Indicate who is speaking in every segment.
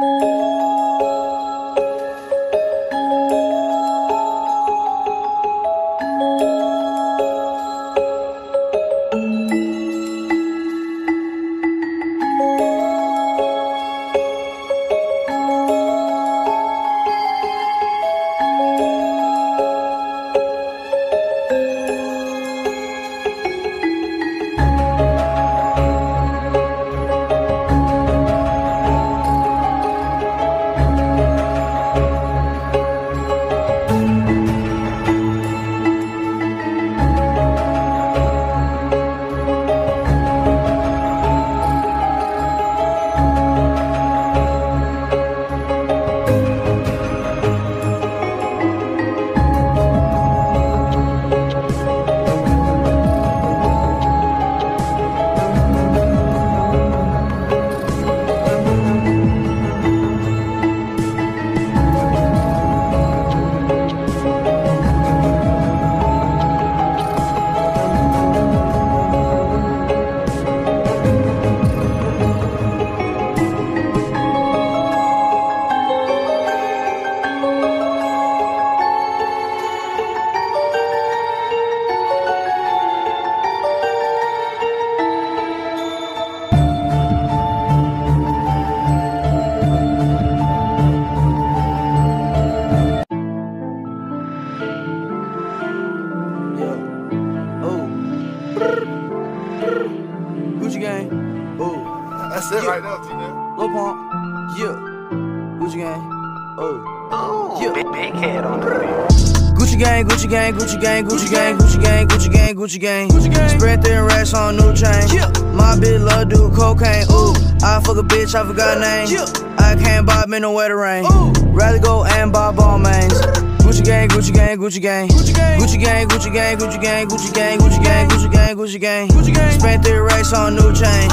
Speaker 1: Yeah. Gucci gang, Gucci gang, Gucci gang, Gucci gang, Gucci gang. Gucci gang. Spread thin racks on new chain. Yeah. My bitch love do cocaine. Ooh. I fuck a bitch, I forgot name. Yeah. I can't buy me no wetter rain. Ooh. Rather go and buy ball mains. Gucci gang, Gucci gang, Gucci gang. Gucci gang, Gucci gang, Gucci gang, Gucci gang, Gucci gang, Gucci gang, Gucci gang, Gucci gang. Gucci gang. Spent three racks on new chain.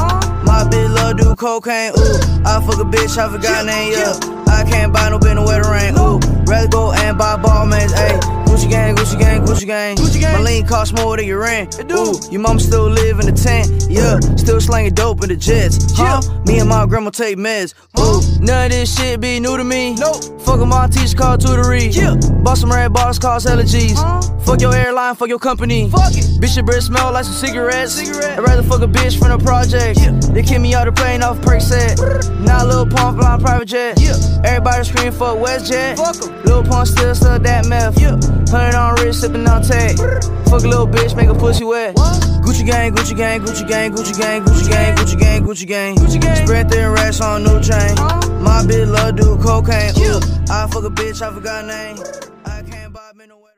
Speaker 1: My bitch love do cocaine. Ooh. I fuck a bitch, I forgot name. Yeah. I can't buy no bitch no wetter rain. Ooh. Rather go and buy ball mains. Ayy. Gucci gang, Gucci gang, Gucci gang. Gucci gang. My lean cost more than your rent. Ooh, your mama still live in the tent. Yeah, still slanging dope in the jets. Huh? Me and my grandma take meds. Ooh, none of this shit be new to me. Nope. Fuck my teacher called tutory. Yeah. Bought some red bars, cost hella G's. Fuck your airline, fuck your company. Fuck it. Bitch, your breath smell like some cigarettes. Cigarette. I'd rather fuck a bitch from the project. Yeah. They kick me out the plane off perk set. Now Lil Pump flying private jet. Yeah. Everybody scream fuck WestJet. Fuck 'em. Lil Pump still sell that meth. Yeah. Hundred on wrist, sipping on tag. Fuck a little bitch, make a pussy wet. Gucci gang, Gucci gang, Gucci gang, Gucci gang, Gucci gang, Gucci gang, Gucci gang. Gucci gang. Spread thin racks on new chain. My bitch love do cocaine. Ooh, I fuck a bitch, I forgot name. I can't buy me no wetter.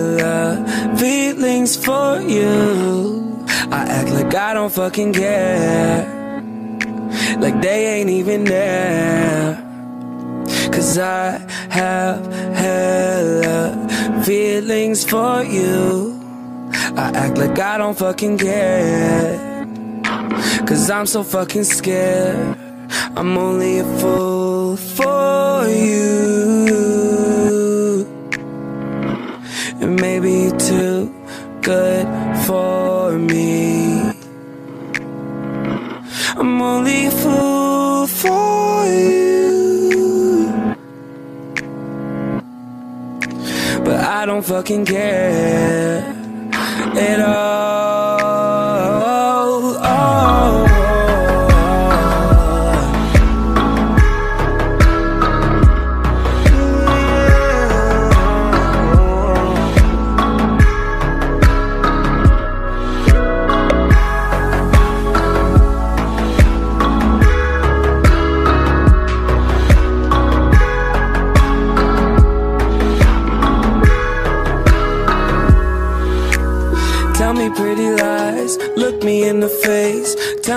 Speaker 2: for you. I act like I don't fucking care. Like they ain't even there. Cause I have hella feelings for you. I act like I don't fucking care. Cause I'm so fucking scared. I'm only a fool for you. I don't fucking care at all.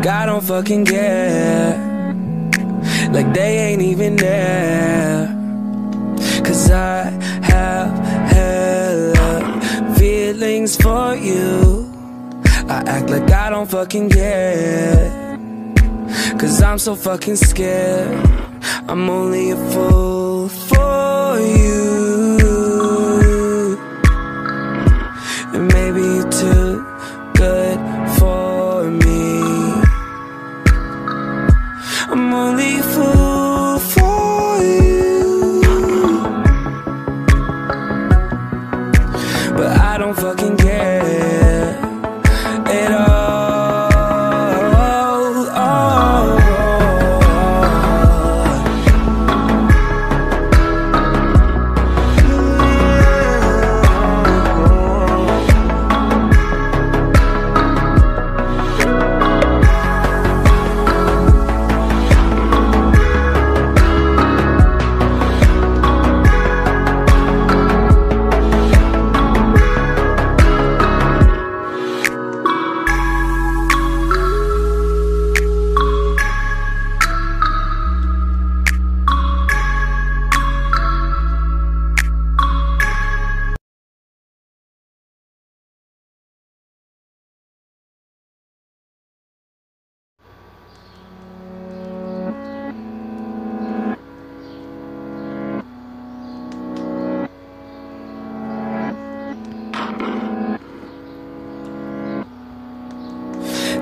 Speaker 2: like I don't fucking care. Like they ain't even there. Cause I have hella feelings for you. I act like I don't fucking care. Cause I'm so fucking scared. I'm only a fool for you.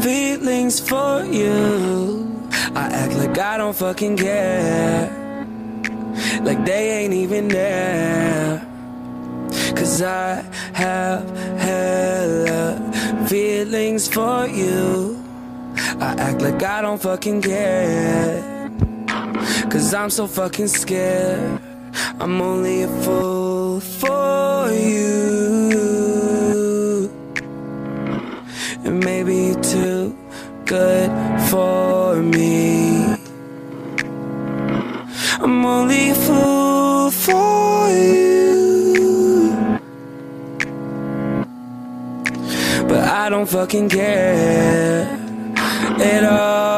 Speaker 2: feelings for you. I act like I don't fucking care. Like they ain't even there. Cause I have hella feelings for you. I act like I don't fucking care. Cause I'm so fucking scared. I'm only a fool for good for me. I'm only a fool for you. But I don't fucking care at all.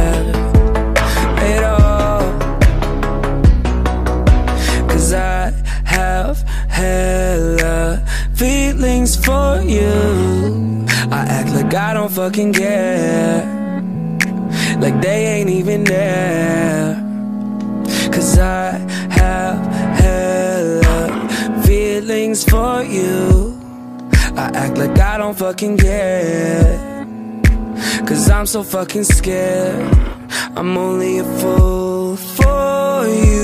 Speaker 2: like I don't fucking care. Like they ain't even there. Cause I have hella feelings for you. I act like I don't fucking care. Cause I'm so fucking scared. I'm only a fool for you.